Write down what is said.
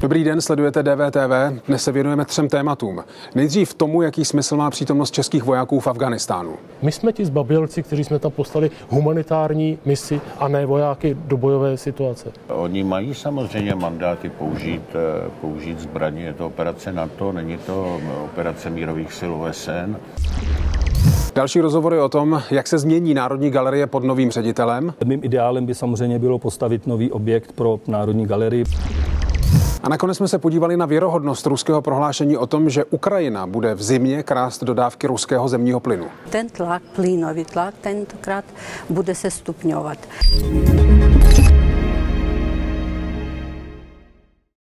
Dobrý den, sledujete DVTV. Dnes se věnujeme třem tématům. Nejdřív tomu, jaký smysl má přítomnost českých vojáků v Afganistánu. My jsme ti zbabělci, kteří jsme tam poslali humanitární misi a ne vojáky do bojové situace. Oni mají samozřejmě mandáty použít, eh, použít zbraně. Je to operace NATO, není to operace mírových sil OSN. Další rozhovory o tom, jak se změní Národní galerie pod novým ředitelem. Mým ideálem by samozřejmě bylo postavit nový objekt pro Národní galerii. A nakonec jsme se podívali na věrohodnost ruského prohlášení o tom, že Ukrajina bude v zimě krást dodávky ruského zemního plynu. Ten tlak, plynový tlak tentokrát bude se stupňovat.